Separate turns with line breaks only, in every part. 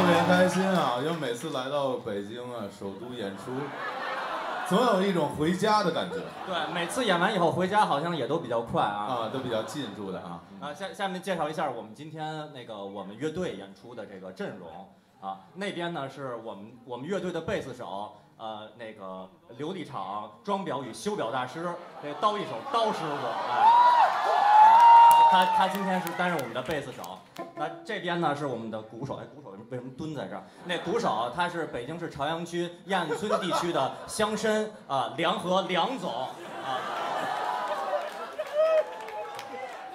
特别开心啊！因为每次来到北京啊，首都演出，总有一种回家的感觉
对，每次演完以后回家好像也都比较快啊。
啊，都比较近住的啊。
啊，下下面介绍一下我们今天那个我们乐队演出的这个阵容啊。那边呢是我们我们乐队的贝斯手，呃，那个琉璃厂装裱与修表大师，这刀一手刀师傅，哎，他他今天是担任我们的贝斯手。那这边呢是我们的鼓手，哎，鼓手为什么蹲在这儿？那鼓手他是北京市朝阳区燕子村地区的乡绅啊，梁和梁总啊。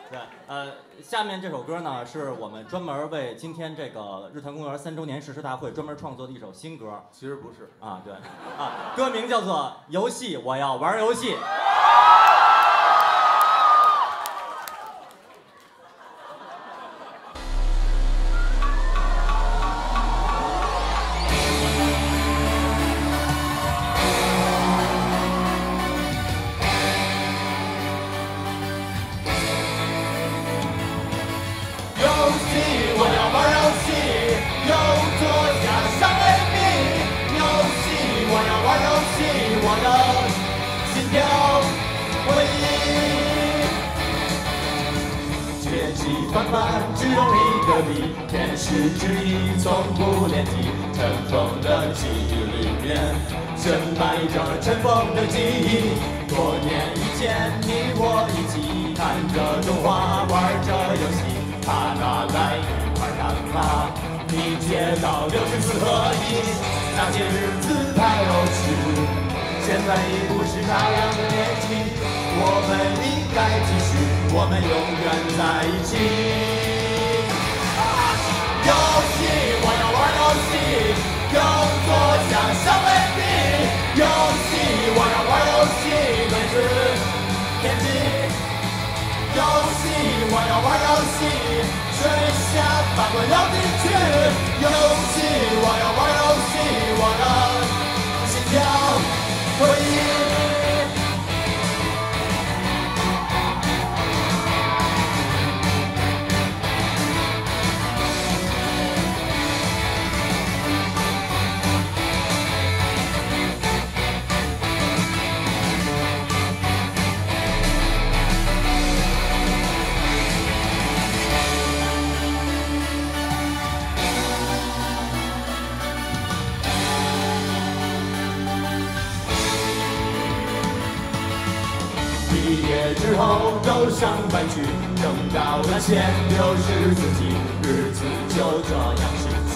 对，呃，下面这首歌呢，是我们专门为今天这个日坛公园三周年誓师大会专门创作的一首新歌
其实不是，
啊，对，啊，歌名叫做《游戏我要玩游戏》。
阶级翻盘只有一个你，天时之意从不连击。尘封的记忆里面，深埋着尘封的记忆。多年以前，你我一起看着动画，玩着游戏。他拿来一块蛋挞，你接到六十四合一，那些日子太有趣，现在已不是那样的年纪，我们应该继续，我们永远在一起。游戏，我要玩游戏，又坐下上 A B。游戏，我要玩游戏，对峙天地。游戏，我要玩游戏，水下法官要进去。游戏，毕业之后都上班去，挣到了钱流失自己，日子就这样失去，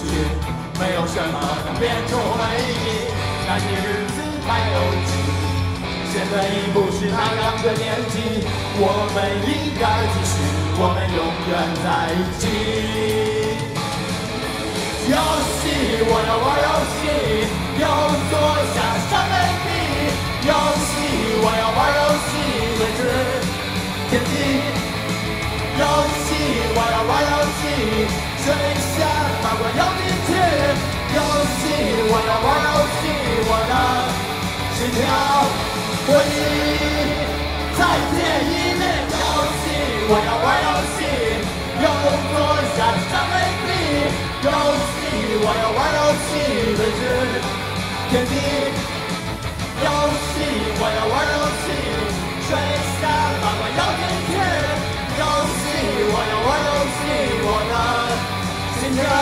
没有什么能变出回忆，那些日子太有趣，现在已不是那样的年纪，我们应该继续，我们永远在一起。游戏，我要游戏，我要玩游戏，水下法官要进去。游戏，我要玩游戏，我的心跳回忆。再见一面，游戏，我要玩游戏，又坐下上 A B。游戏，我要玩游戏，对峙天地。游戏，America.